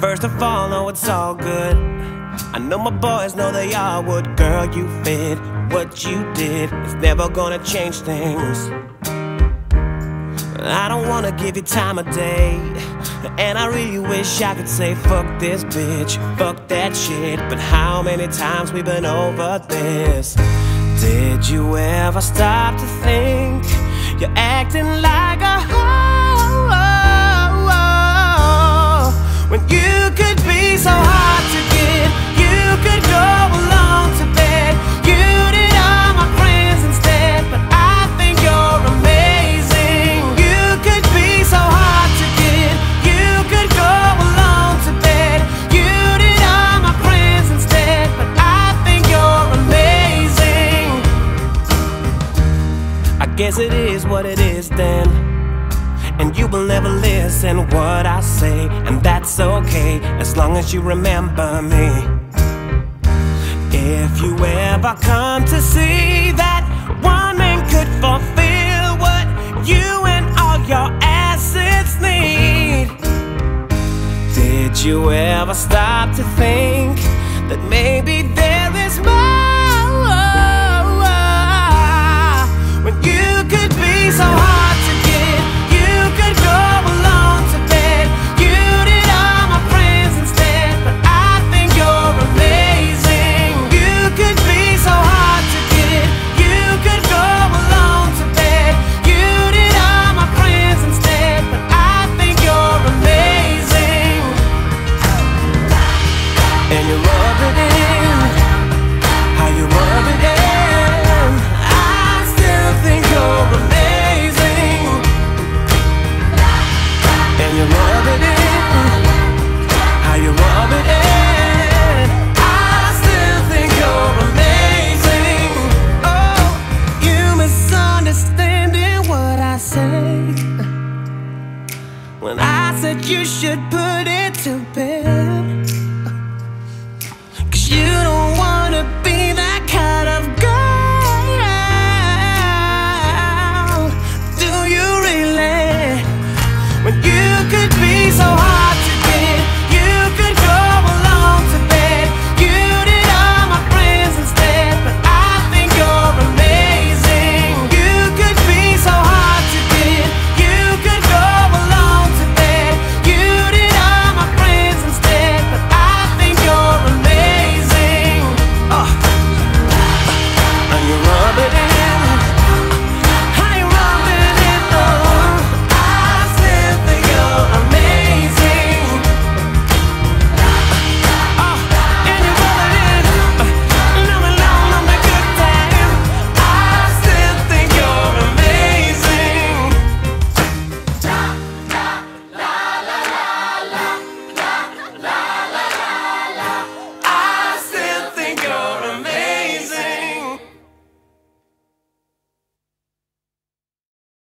First of all, no, it's all good. I know my boys know they all would. Girl, you fit what you did. It's never gonna change things. I don't wanna give you time of day. And I really wish I could say, fuck this bitch, fuck that shit. But how many times we've been over this? Did you ever stop to think you're acting like a guess it is what it is then. And you will never listen what I say, and that's okay as long as you remember me. If you ever come to see that one man could fulfill what you and all your assets need, did you ever stop to think that maybe there is more when you? When I said you should put it to bed.